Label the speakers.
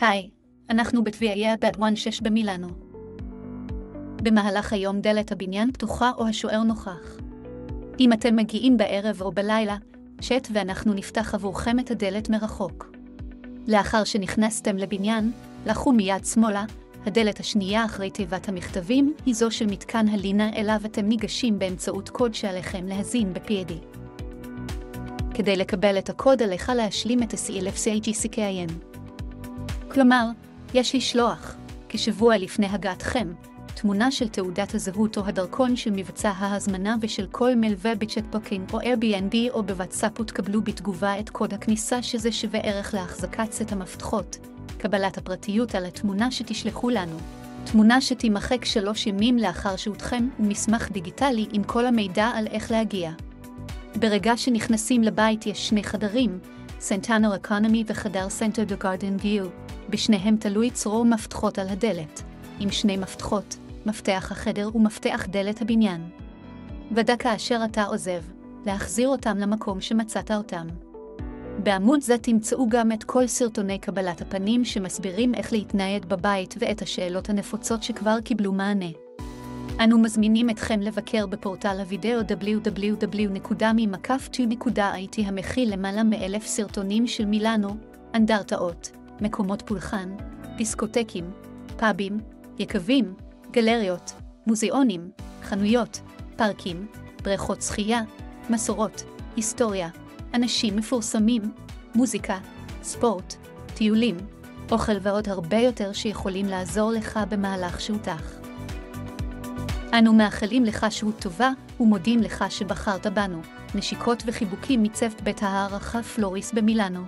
Speaker 1: היי, אנחנו בטביעיה בת 16 במילאנו. במהלך היום דלת הבניין פתוחה או השוער נוכח. אם אתם מגיעים בערב או בלילה, צ'אט ואנחנו נפתח עבורכם את הדלת מרחוק. לאחר שנכנסתם לבניין, לכו מיד שמאלה, הדלת השנייה אחרי תיבת המכתבים היא זו של מתקן הלינה אליו אתם ניגשים באמצעות קוד שעליכם להזין ב-PAD. כדי לקבל את הקוד עליך להשלים את ה-self check-in. כלומר, יש לשלוח, כשבוע לפני הגעתכם, תמונה של תעודת הזהות או הדרכון של מבצע ההזמנה ושל כל מלווה בצ'אט Booking או Airbnb או בוואטסאפ ותקבלו בתגובה את קוד הכניסה שזה שווה ערך להחזקת סט המפתחות, קבלת הפרטיות על התמונה שתשלחו לנו, תמונה שתימחק שלוש ימים לאחר שהותכם ומסמך דיגיטלי עם כל המידע על איך להגיע. ברגע שנכנסים לבית יש שני חדרים, standard economy וחדר standard garden view, בשניהם תלוי צרור מפתחות על הדלת, עם שני מפתחות, מפתח החדר ומפתח דלת הבניין. ודא כאשר אתה עוזב, להחזיר אותם למקום שמצאת אותם. בעמוד זה תמצאו גם את כל סרטוני קבלת הפנים שמסבירים איך להתנייד בבית ואת השאלות הנפוצות שכבר קיבלו מענה. אנו מזמינים אתכם לבקר בפורטל הוידאו www.ממקף2.it המכיל למעלה מאלף סרטונים של מילאנו, אנדרטאות, מקומות פולחן, דיסקוטקים, פאבים, יקבים, גלריות, מוזיאונים, חנויות, פארקים, בריכות שחייה, מסורות, היסטוריה, אנשים מפורסמים, מוזיקה, ספורט, טיולים, אוכל ועוד הרבה יותר שיכולים לעזור לך במהלך שהותך. אנו מאחלים לך שהות טובה ומודים לך שבחרת בנו. נשיקות וחיבוקים מצוות בית הערכה פלוריס במילאנו.